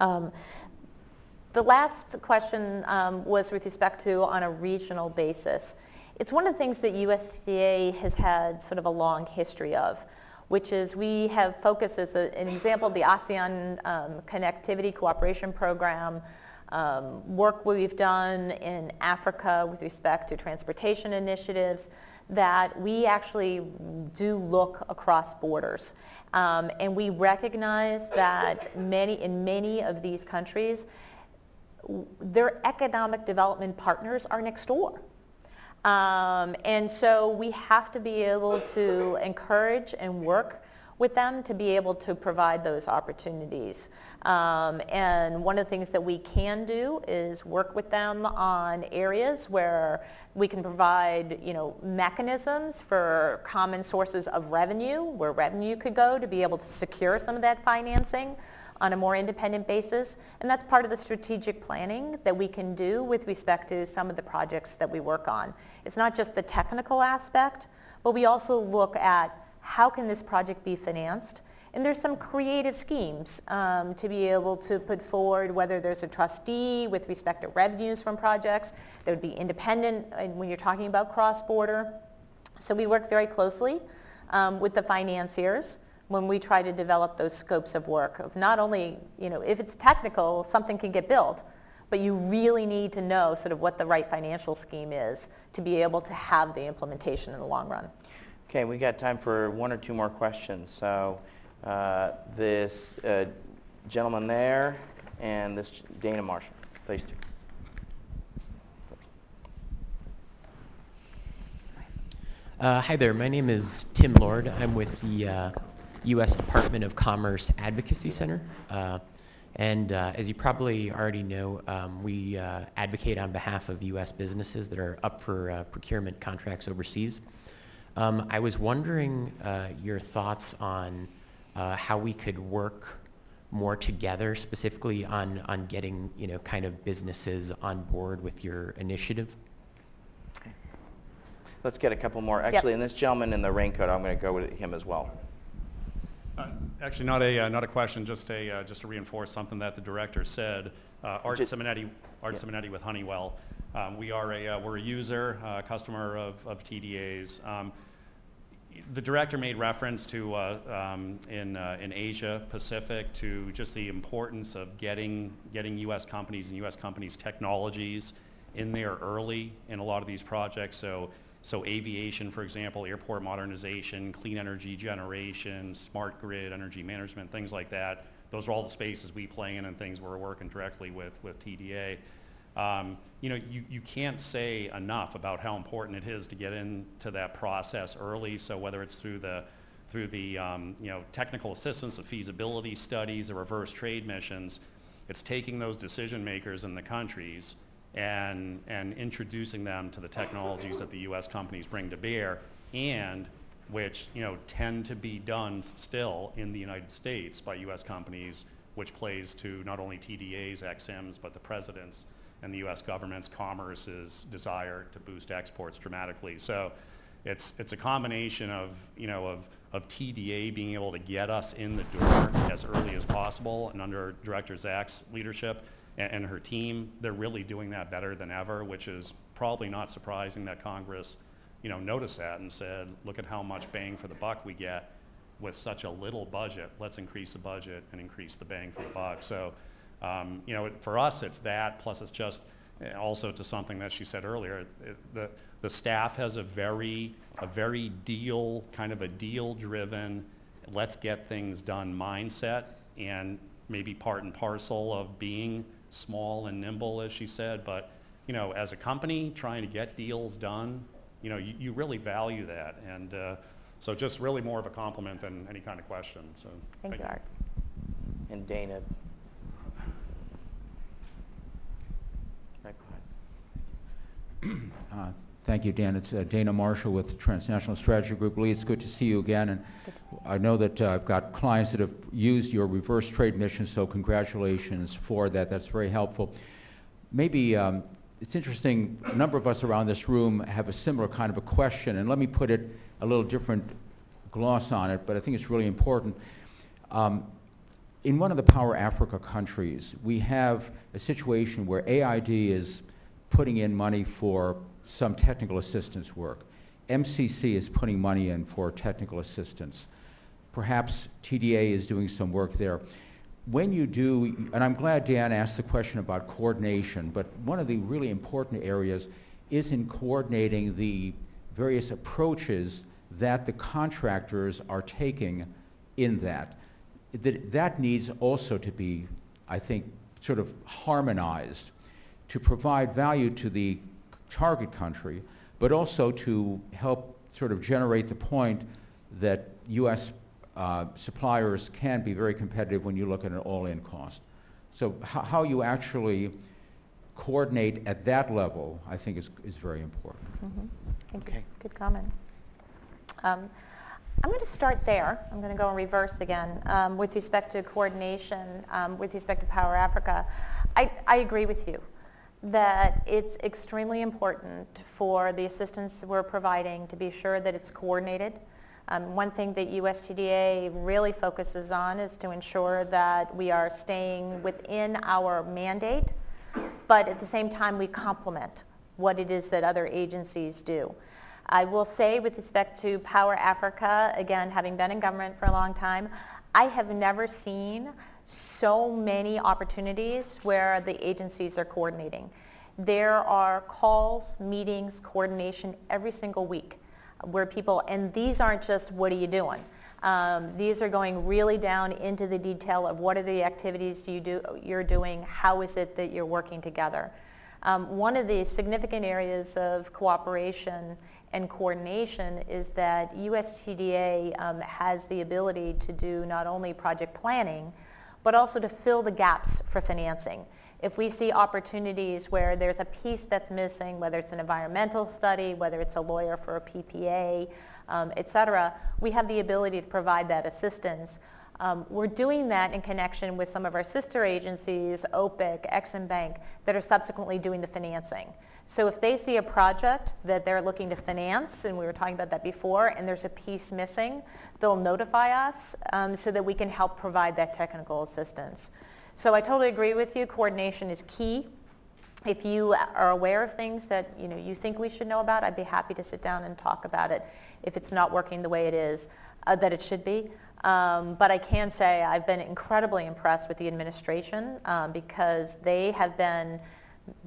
Um, the last question um, was with respect to on a regional basis. It's one of the things that USTDA has had sort of a long history of, which is we have focused as a, an example, the ASEAN um, Connectivity Cooperation Program, um, work we've done in Africa with respect to transportation initiatives, that we actually do look across borders. Um, and we recognize that many, in many of these countries, their economic development partners are next door. Um, and so we have to be able to encourage and work with them to be able to provide those opportunities. Um, and one of the things that we can do is work with them on areas where we can provide, you know, mechanisms for common sources of revenue, where revenue could go to be able to secure some of that financing on a more independent basis. And that's part of the strategic planning that we can do with respect to some of the projects that we work on. It's not just the technical aspect, but we also look at how can this project be financed? And there's some creative schemes um, to be able to put forward, whether there's a trustee with respect to revenues from projects that would be independent when you're talking about cross-border. So we work very closely um, with the financiers when we try to develop those scopes of work of not only, you know, if it's technical, something can get built, but you really need to know sort of what the right financial scheme is to be able to have the implementation in the long run. Okay, we got time for one or two more questions. So uh, this, uh, gentleman there, and this Dana Marshall, please. Uh, hi there, my name is Tim Lord. I'm with the uh, U.S. Department of Commerce Advocacy Center. Uh, and uh, as you probably already know, um, we uh, advocate on behalf of U.S. businesses that are up for uh, procurement contracts overseas. Um, I was wondering your thoughts on how we could work more together, specifically on, on getting, you know, kind of businesses on board with your initiative. Let's get a couple more. Actually, and this gentleman in the raincoat, I'm going to go with him as well. Uh, Actually, not a, uh, not a question, just a, uh, just to reinforce something that the director said. Uh, Art Just- Simonetti, Art Yeah. Simonetti with Honeywell. Um, We are a, uh, we're a user, uh, customer of, of TDA's. Um, The director made reference to, uh, um, in, uh, in Asia Pacific, to just the importance of getting, getting US companies and US companies' technologies in there early in a lot of these projects. So so aviation, for example, airport modernization, clean energy generation, smart grid, energy management, things like that. Those are all the spaces we play in and things we're working directly with, with TDA. Um, you know, you, you can't say enough about how important it is to get into that process early. So whether it's through the, through the um, you know, technical assistance, the feasibility studies, the reverse trade missions, it's taking those decision makers in the countries and, and introducing them to the technologies that the U.S. companies bring to bear and which you know tend to be done still in the United States by U.S. companies, which plays to not only TDA's XMs but the president's and the U.S. government's commerce's desire to boost exports dramatically. So it's it's a combination of you know of of TDA being able to get us in the door as early as possible, and under Director Zak's leadership, and, and her team, they're really doing that better than ever, which is probably not surprising that Congress, you know, noticed that and said, look at how much bang for the buck we get with such a little budget. Let's increase the budget and increase the bang for the buck. So, um, you know, for us, it's that, plus it's just eh, also to something that she said earlier, it, the, the staff has a very, a very deal, kind of a deal-driven, let's get things done mindset, and maybe part and parcel of being small and nimble, as she said, but you know, as a company trying to get deals done, you know, you, you really value that, and uh, so just really more of a compliment than any kind of question. So Thank you, Art. And Dana. Right, go ahead. Uh, Thank you, Dan. It's uh, Dana Marshall with Transnational Strategy Group. Lee, it's good to see you again. And I know that uh, I've got clients that have used your reverse trade mission, so congratulations for that. That's very helpful. Maybe um, it's interesting, a number of us around this room have a similar kind of a question, and let me put it a little different gloss on it, but I think it's really important. Um, in one of the Power Africa countries, we have a situation where AID is putting in money for some technical assistance work. MCC is putting money in for technical assistance. Perhaps TDA is doing some work there. When you do, and I'm glad Dan asked the question about coordination, but one of the really important areas is in coordinating the various approaches that the contractors are taking in that. That, that needs also to be, I think, sort of harmonized to provide value to the target country, but also to help sort of generate the point that U.S. Uh, suppliers can be very competitive when you look at an all-in cost. So how you actually coordinate at that level, I think, is, is very important. Mm -hmm. Thank okay. you. Good comment. Um, I'm going to start there. I'm going to go in reverse again um, with respect to coordination, um, with respect to Power Africa. I, I agree with you that it's extremely important for the assistance we're providing to be sure that it's coordinated. Um, one thing that USTDA really focuses on is to ensure that we are staying within our mandate, but at the same time we complement what it is that other agencies do. I will say with respect to Power Africa, again, having been in government for a long time, I have never seen so many opportunities where the agencies are coordinating. There are calls, meetings, coordination every single week where people, and these aren't just what are you doing? Um, these are going really down into the detail of what are the activities you do, you're doing, how is it that you're working together. Um, one of the significant areas of cooperation and coordination is that USTDA um, has the ability to do not only project planning, but also to fill the gaps for financing. If we see opportunities where there's a piece that's missing, whether it's an environmental study, whether it's a lawyer for a PPA, um, et cetera, we have the ability to provide that assistance. Um, we're doing that in connection with some of our sister agencies, OPIC, Exim Bank, that are subsequently doing the financing. So if they see a project that they're looking to finance, and we were talking about that before, and there's a piece missing, they'll notify us um, so that we can help provide that technical assistance. So I totally agree with you. Coordination is key. If you are aware of things that you know you think we should know about, I'd be happy to sit down and talk about it. If it's not working the way it is, uh, that it should be. Um, but I can say I've been incredibly impressed with the administration um, because they have been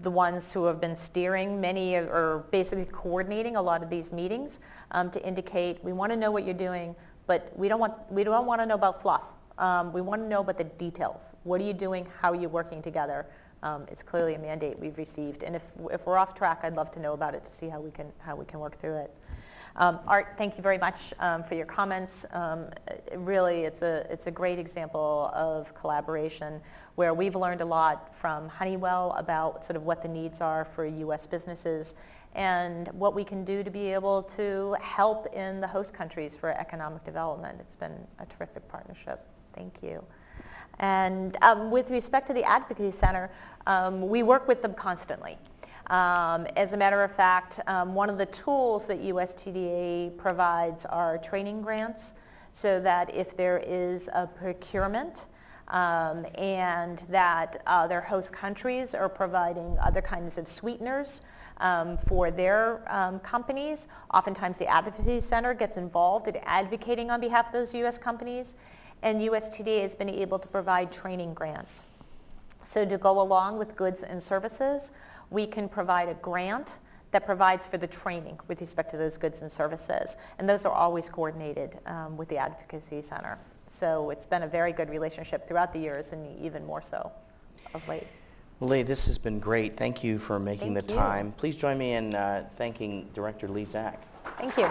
the ones who have been steering many or basically coordinating a lot of these meetings um, to indicate we want to know what you're doing, but we don't want we don't want to know about fluff. Um, we want to know about the details. What are you doing? How are you working together? Um, it's clearly a mandate we've received, and if if we're off track, I'd love to know about it to see how we can how we can work through it. Um, Art, thank you very much um, for your comments. Um, really, it's a, it's a great example of collaboration where we've learned a lot from Honeywell about sort of what the needs are for U.S. businesses and what we can do to be able to help in the host countries for economic development. It's been a terrific partnership. Thank you. And um, with respect to the Advocacy Center, um, we work with them constantly. Um, as a matter of fact, um, one of the tools that USTDA provides are training grants so that if there is a procurement um, and that other host countries are providing other kinds of sweeteners um, for their um, companies, oftentimes the Advocacy Center gets involved in advocating on behalf of those U.S. companies and USTDA has been able to provide training grants. So to go along with goods and services, we can provide a grant that provides for the training with respect to those goods and services. And those are always coordinated um, with the Advocacy Center. So it's been a very good relationship throughout the years and even more so of late. Well, Lee, this has been great. Thank you for making Thank the you. time. Please join me in uh, thanking Director Lee Zak. Thank you.